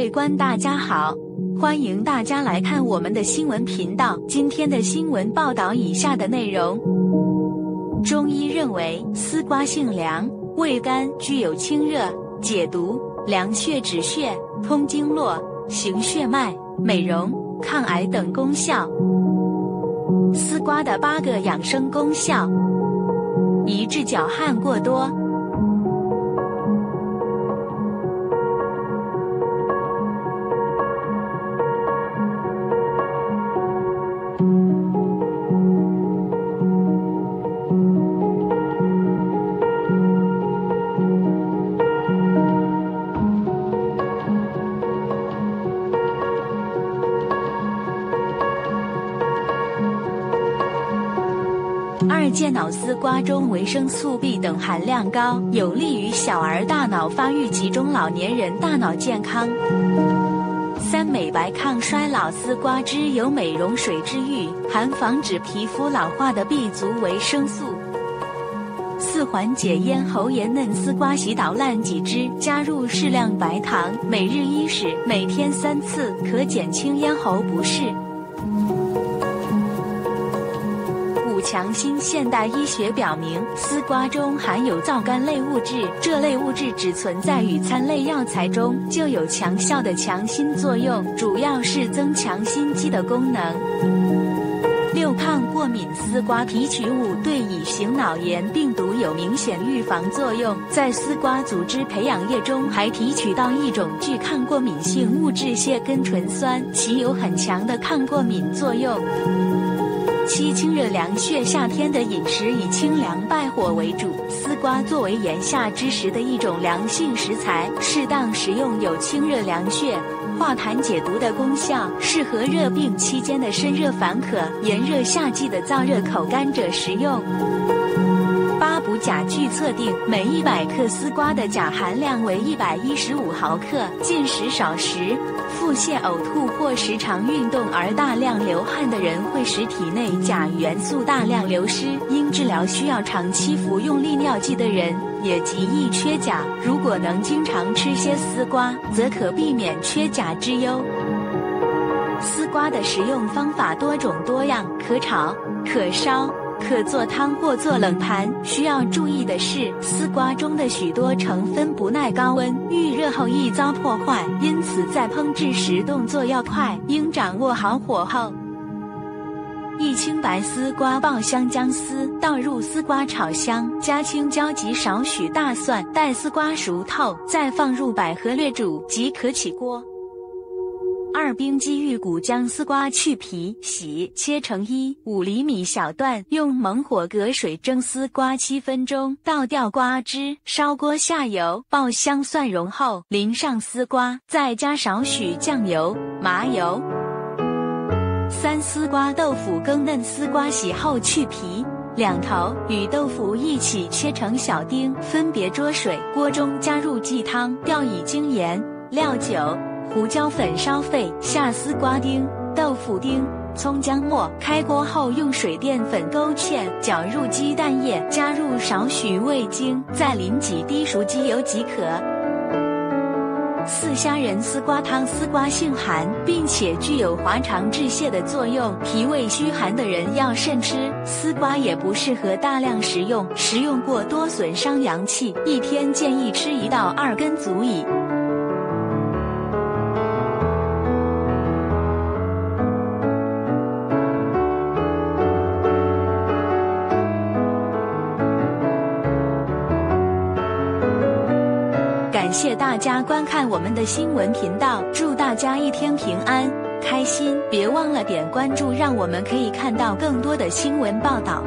位观大家好，欢迎大家来看我们的新闻频道。今天的新闻报道以下的内容：中医认为丝瓜性凉，味甘，具有清热、解毒、凉血止血、通经络、行血脉、美容、抗癌等功效。丝瓜的八个养生功效：一、治脚汗过多。健脑丝瓜中维生素 B 等含量高，有利于小儿大脑发育及中老年人大脑健康。三美白抗衰老，丝瓜汁有美容水之誉，含防止皮肤老化的 B 族维生素。四缓解咽喉炎，嫩丝瓜洗捣烂几汁，加入适量白糖，每日一匙，每天三次，可减轻咽喉不适。强心，现代医学表明，丝瓜中含有皂苷类物质，这类物质只存在于餐类药材中，就有强效的强心作用，主要是增强心肌的功能。六抗过敏，丝瓜提取物对乙型脑炎病毒有明显预防作用，在丝瓜组织培养液中还提取到一种具抗过敏性物质蟹根醇酸，其有很强的抗过敏作用。七清热凉血，夏天的饮食以清凉败火为主。丝瓜作为炎夏之时的一种凉性食材，适当食用有清热凉血、化痰解毒的功效，适合热病期间的身热烦渴、炎热夏季的燥热口干者食用。八补钾据测定，每一百克丝瓜的钾含量为一百一十五毫克。进食少食。腹泻、呕吐或时常运动而大量流汗的人，会使体内钾元素大量流失。因治疗需要长期服用利尿剂的人，也极易缺钾。如果能经常吃些丝瓜，则可避免缺钾之忧。丝瓜的食用方法多种多样，可炒，可烧。可做汤或做冷盘。需要注意的是，丝瓜中的许多成分不耐高温，遇热后易遭破坏，因此在烹制时动作要快，应掌握好火候。一清白丝瓜爆香姜丝，倒入丝瓜炒香，加青椒及少许大蒜，待丝瓜熟透，再放入百合略煮即可起锅。二冰肌玉骨将丝瓜去皮、洗、切成一五厘米小段，用猛火隔水蒸丝瓜七分钟，倒掉瓜汁，烧锅下油，爆香蒜蓉后，淋上丝瓜，再加少许酱油、麻油。三丝瓜豆腐羹嫩丝瓜洗后去皮，两头与豆腐一起切成小丁，分别焯水，锅中加入鸡汤，调以精盐、料酒。胡椒粉烧沸，下丝瓜丁、豆腐丁、葱姜末。开锅后用水淀粉勾芡，搅入鸡蛋液，加入少许味精，再淋几滴熟鸡油即可。四虾仁丝瓜汤，丝瓜性寒，并且具有滑肠止泻的作用，脾胃虚寒的人要慎吃。丝瓜也不适合大量食用，食用过多损伤阳气，一天建议吃一到二根足矣。感谢大家观看我们的新闻频道，祝大家一天平安开心！别忘了点关注，让我们可以看到更多的新闻报道。